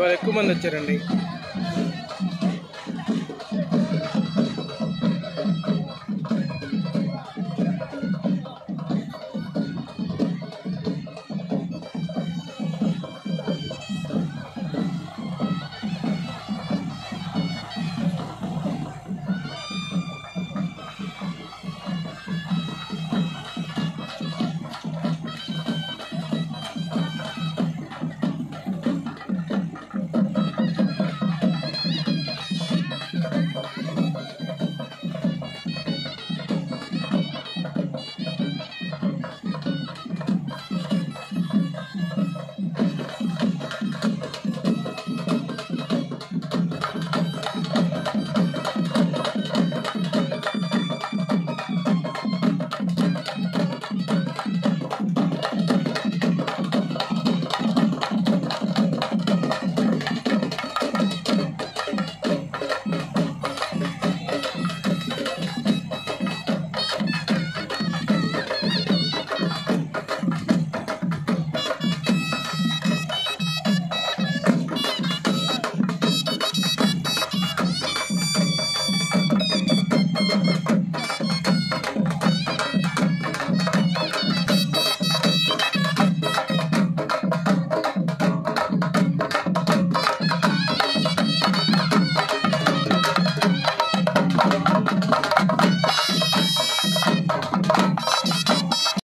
ఇవాళ ఎక్కువ మంది వచ్చారండి.